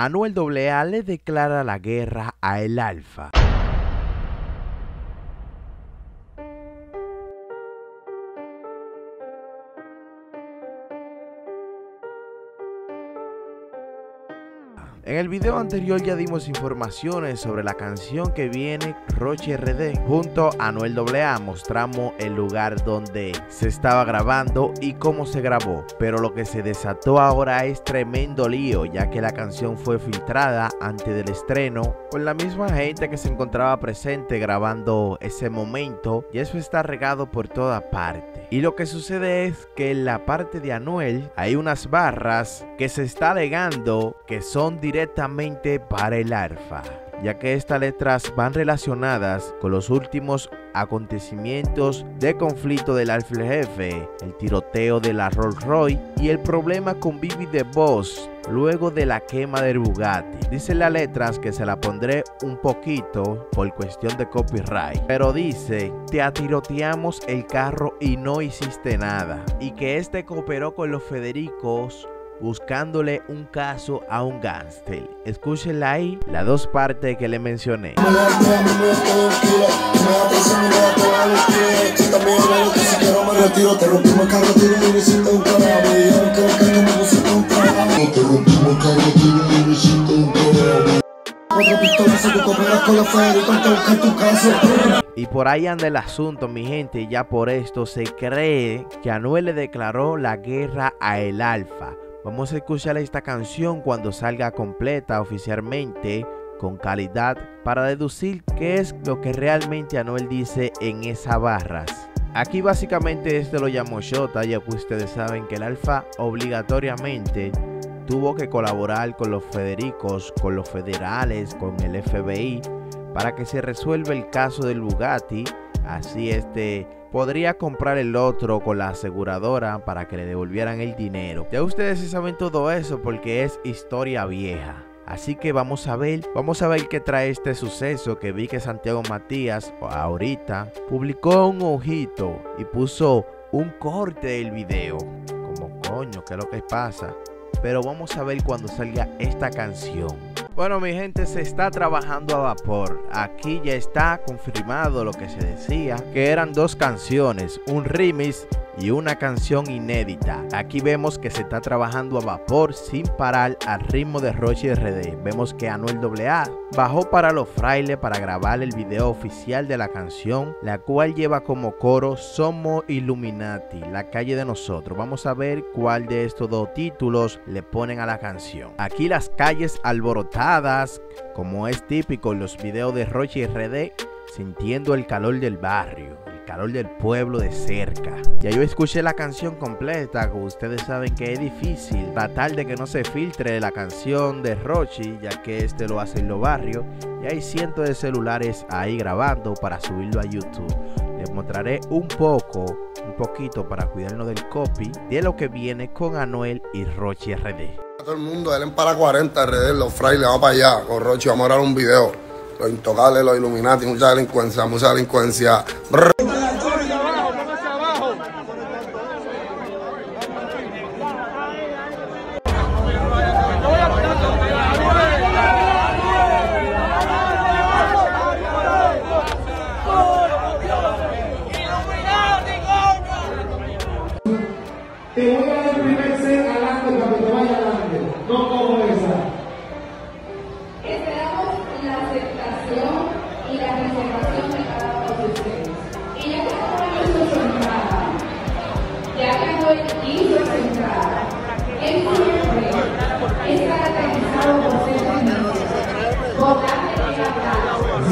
Anuel AA le declara la guerra a El Alfa. En el video anterior ya dimos informaciones sobre la canción que viene Roche RD. Junto a Anuel AA mostramos el lugar donde se estaba grabando y cómo se grabó. Pero lo que se desató ahora es tremendo lío ya que la canción fue filtrada antes del estreno con la misma gente que se encontraba presente grabando ese momento y eso está regado por toda parte. Y lo que sucede es que en la parte de Anuel hay unas barras que se está alegando que son directamente para el alfa ya que estas letras van relacionadas con los últimos acontecimientos de conflicto del Alfa Jefe, el tiroteo de la Rolls Royce y el problema con Bibi de Boss luego de la quema del Bugatti. Dice las letras que se la pondré un poquito por cuestión de copyright, pero dice, te atiroteamos el carro y no hiciste nada, y que este cooperó con los Federicos buscándole un caso a un gángster. Escúchenla ahí, las dos partes que le mencioné. Y por ahí anda el asunto, mi gente. Ya por esto se cree que Anuel le declaró la guerra a el Alfa. Vamos a escuchar esta canción cuando salga completa oficialmente con calidad para deducir qué es lo que realmente Anuel dice en esas barras. Aquí básicamente este lo llamó Shota, ya que ustedes saben que el Alfa obligatoriamente tuvo que colaborar con los Federicos, con los federales, con el FBI, para que se resuelva el caso del Bugatti. Así este podría comprar el otro con la aseguradora para que le devolvieran el dinero. Ya ustedes saben todo eso porque es historia vieja. Así que vamos a ver, vamos a ver qué trae este suceso que vi que Santiago Matías ahorita publicó un ojito y puso un corte del video. Como coño, ¿qué es lo que pasa? Pero vamos a ver cuando salga esta canción. Bueno, mi gente, se está trabajando a vapor. Aquí ya está confirmado lo que se decía, que eran dos canciones, un remix y una canción inédita. Aquí vemos que se está trabajando a vapor sin parar al ritmo de Roche RD. Vemos que Anuel AA bajó para los frailes para grabar el video oficial de la canción, la cual lleva como coro Somos Illuminati, la calle de nosotros. Vamos a ver cuál de estos dos títulos le ponen a la canción. Aquí las calles alborotadas, como es típico en los videos de Roche RD, sintiendo el calor del barrio calor del pueblo de cerca. Ya yo escuché la canción completa, como ustedes saben que es difícil tratar de que no se filtre la canción de Rochi, ya que este lo hace en los barrios, y hay cientos de celulares ahí grabando para subirlo a YouTube. Les mostraré un poco, un poquito para cuidarnos del copy de lo que viene con Anuel y Rochi RD. Todo el mundo, él en para 40 RD, los frailes, vamos para allá, con Rochi, vamos a grabar un video. Los intocables, los Illuminati, mucha delincuencia, mucha delincuencia.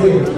Ya